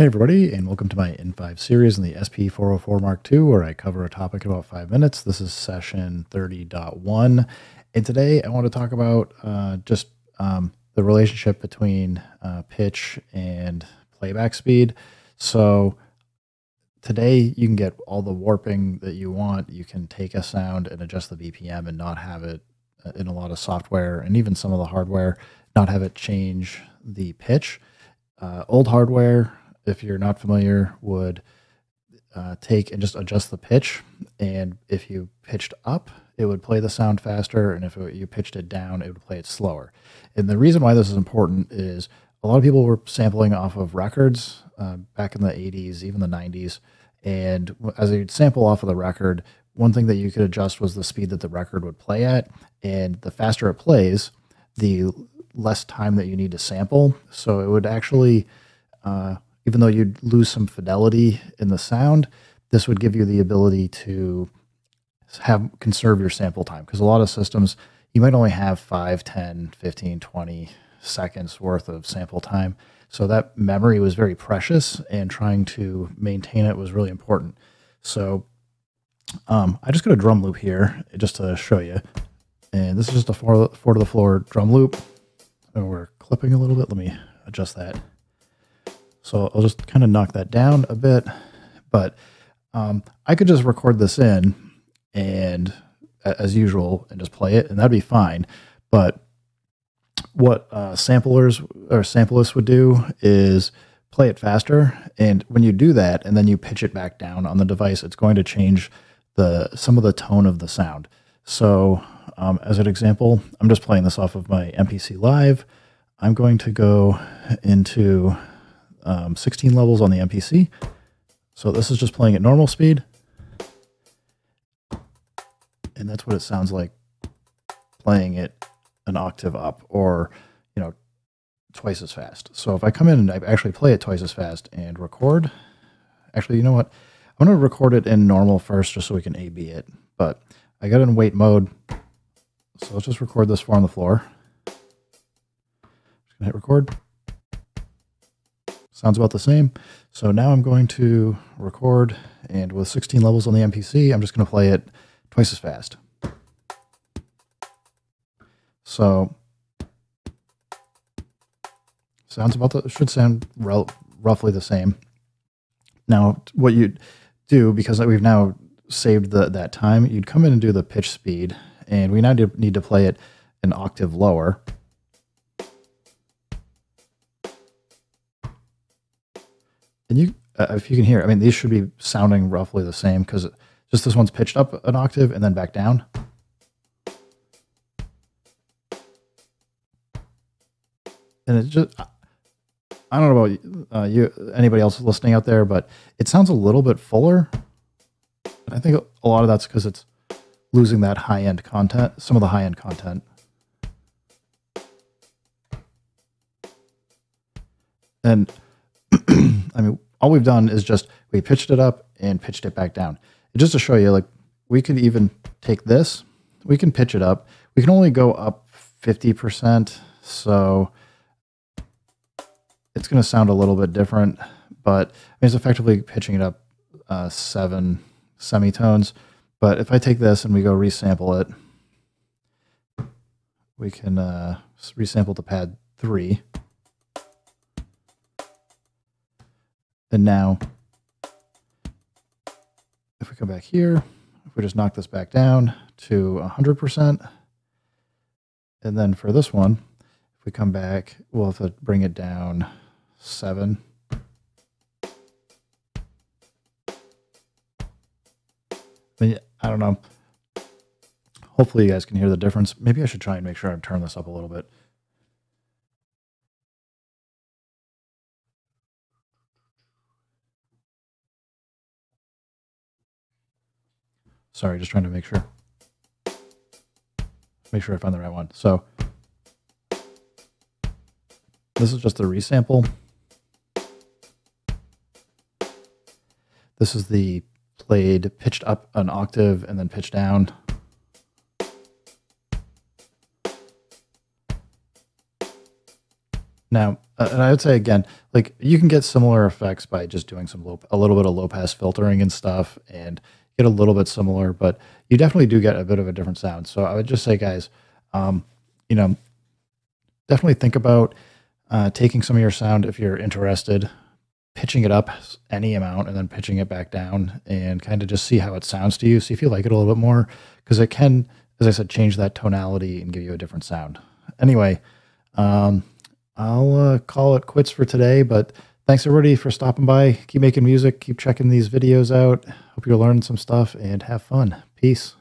Hey everybody, and welcome to my In Five series in the SP404 Mark II, where I cover a topic in about five minutes. This is session 30.1, and today I want to talk about uh, just um, the relationship between uh, pitch and playback speed. So today you can get all the warping that you want. You can take a sound and adjust the BPM and not have it uh, in a lot of software and even some of the hardware, not have it change the pitch. Uh, old hardware if you're not familiar, would uh, take and just adjust the pitch. And if you pitched up, it would play the sound faster. And if it, you pitched it down, it would play it slower. And the reason why this is important is a lot of people were sampling off of records uh, back in the 80s, even the 90s. And as you'd sample off of the record, one thing that you could adjust was the speed that the record would play at. And the faster it plays, the less time that you need to sample. So it would actually uh, even though you'd lose some fidelity in the sound, this would give you the ability to have conserve your sample time. Because a lot of systems you might only have 5 10 15 20 seconds worth of sample time. So that memory was very precious and trying to maintain it was really important. So um, i just got a drum loop here just to show you. And this is just a four, four to the floor drum loop. And we're clipping a little bit. Let me adjust that so I'll just kind of knock that down a bit. But um, I could just record this in and as usual and just play it and that'd be fine. But what uh, samplers or samplers would do is play it faster. And when you do that and then you pitch it back down on the device, it's going to change the some of the tone of the sound. So um, as an example, I'm just playing this off of my MPC Live. I'm going to go into um, 16 levels on the MPC. So this is just playing at normal speed. And that's what it sounds like playing it an octave up or, you know, twice as fast. So if I come in and I actually play it twice as fast and record, actually, you know what? I'm going to record it in normal first just so we can A-B it. But I got it in wait mode. So let's just record this four on the floor. Just going to hit record. Sounds about the same. So now I'm going to record, and with 16 levels on the MPC, I'm just going to play it twice as fast. So sounds about the should sound roughly the same. Now, what you do because we've now saved the that time, you'd come in and do the pitch speed, and we now need to play it an octave lower. And you, uh, if you can hear, I mean, these should be sounding roughly the same because just this one's pitched up an octave and then back down. And it just, I don't know about uh, you, anybody else listening out there, but it sounds a little bit fuller. And I think a lot of that's because it's losing that high end content, some of the high end content. And I mean, all we've done is just we pitched it up and pitched it back down. And just to show you, like we could even take this, we can pitch it up. We can only go up 50%. So it's going to sound a little bit different, but I mean, it's effectively pitching it up uh, seven semitones. But if I take this and we go resample it, we can uh, resample the pad three. And now, if we come back here, if we just knock this back down to 100%, and then for this one, if we come back, we'll have to bring it down 7. I don't know. Hopefully you guys can hear the difference. Maybe I should try and make sure I turn this up a little bit. Sorry, just trying to make sure. Make sure I find the right one. So this is just a resample. This is the played pitched up an octave and then pitched down. Now, uh, and I would say again, like you can get similar effects by just doing some low, a little bit of low pass filtering and stuff, and get a little bit similar, but you definitely do get a bit of a different sound. So I would just say, guys, um, you know, definitely think about uh, taking some of your sound if you're interested, pitching it up any amount, and then pitching it back down, and kind of just see how it sounds to you. See if you like it a little bit more, because it can, as I said, change that tonality and give you a different sound. Anyway. Um, I'll uh, call it quits for today. But thanks everybody for stopping by. Keep making music. Keep checking these videos out. Hope you're learning some stuff and have fun. Peace.